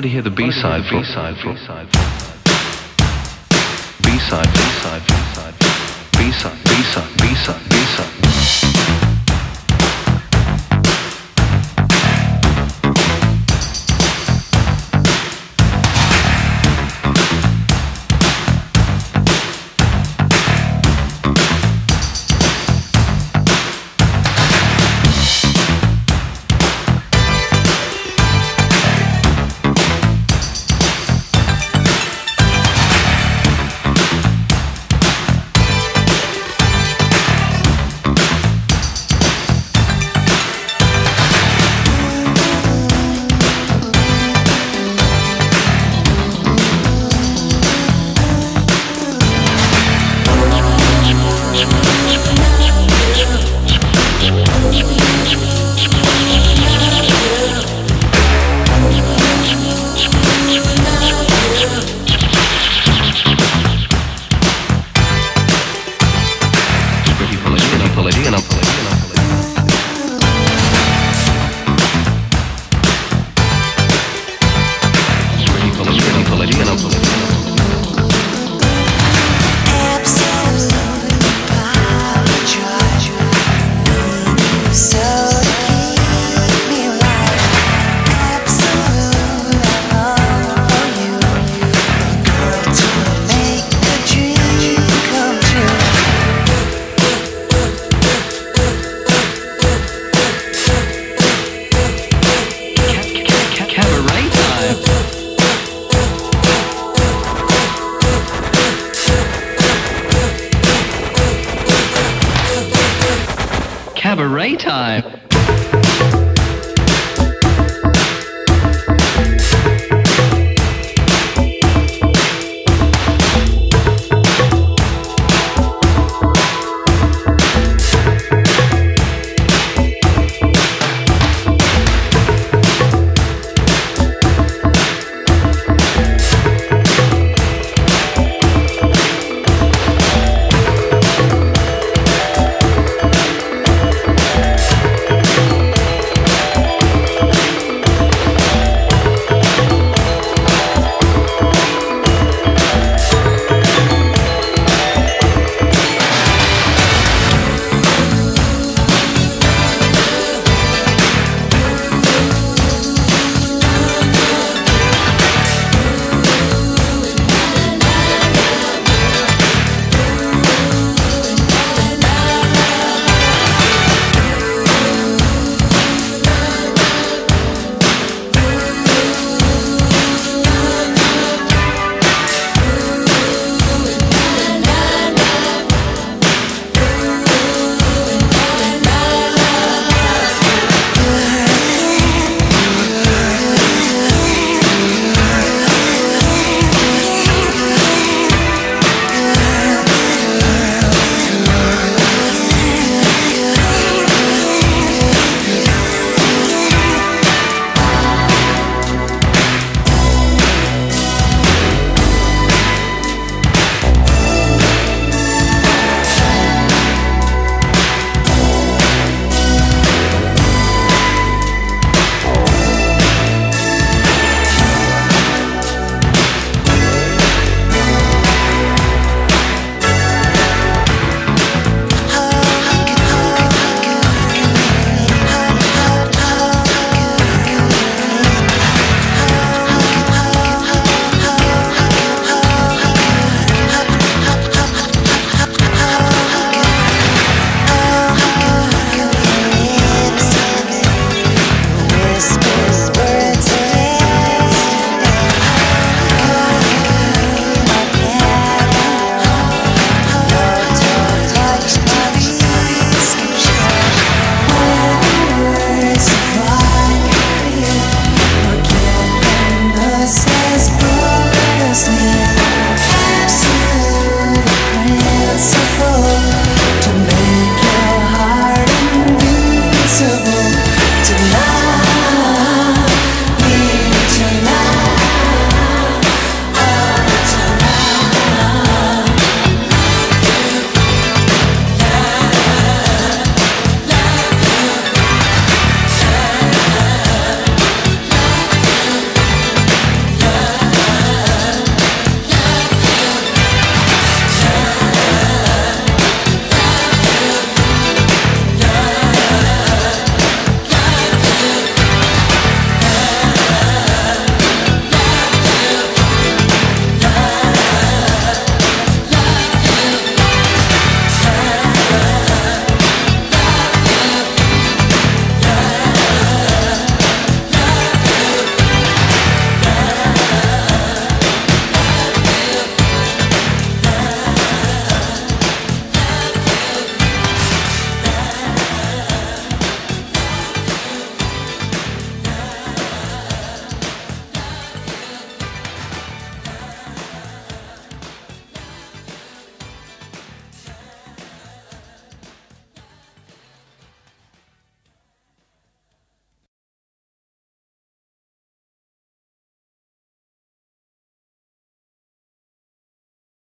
wanted to hear the B-side, B-side, B-side, B-side, B-side, B-side, B-side, B-side, B-side, B-side. Time.